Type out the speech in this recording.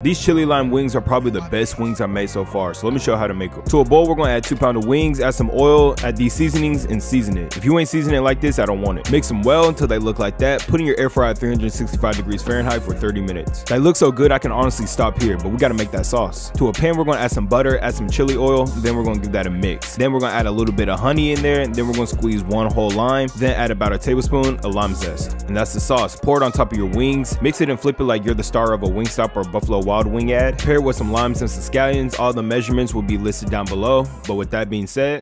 These chili lime wings are probably the best wings I've made so far, so let me show you how to make them. To a bowl, we're gonna add two pound of wings, add some oil, add these seasonings, and season it. If you ain't seasoning it like this, I don't want it. Mix them well until they look like that. Put in your air fryer at 365 degrees Fahrenheit for 30 minutes. They look so good, I can honestly stop here, but we gotta make that sauce. To a pan, we're gonna add some butter, add some chili oil, then we're gonna give that a mix. Then we're gonna add a little bit of honey in there, and then we're gonna squeeze one whole lime, then add about a tablespoon of lime zest. And that's the sauce. Pour it on top of your wings, mix it and flip it like you're the star of a Wingstop or Buffalo Wild Wing ad. Pair it with some limes and some scallions. All the measurements will be listed down below. But with that being said,